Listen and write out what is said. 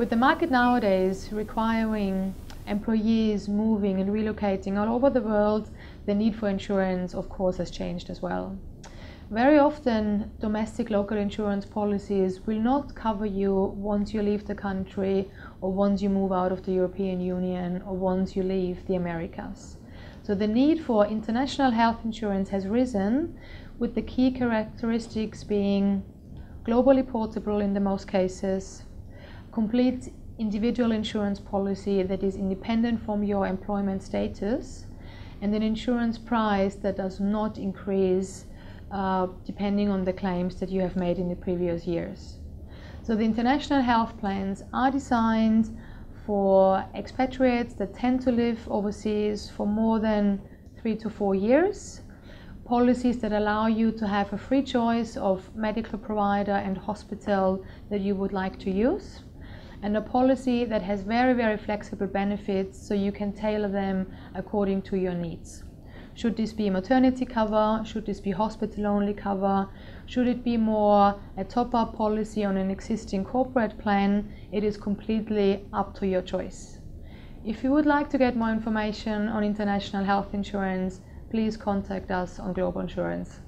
With the market nowadays requiring employees moving and relocating all over the world, the need for insurance, of course, has changed as well. Very often, domestic local insurance policies will not cover you once you leave the country or once you move out of the European Union or once you leave the Americas. So the need for international health insurance has risen with the key characteristics being globally portable in the most cases, complete individual insurance policy that is independent from your employment status, and an insurance price that does not increase uh, depending on the claims that you have made in the previous years. So the international health plans are designed for expatriates that tend to live overseas for more than three to four years. Policies that allow you to have a free choice of medical provider and hospital that you would like to use. And a policy that has very, very flexible benefits so you can tailor them according to your needs. Should this be maternity cover? Should this be hospital only cover? Should it be more a top up policy on an existing corporate plan? It is completely up to your choice. If you would like to get more information on international health insurance, please contact us on Globalsurance.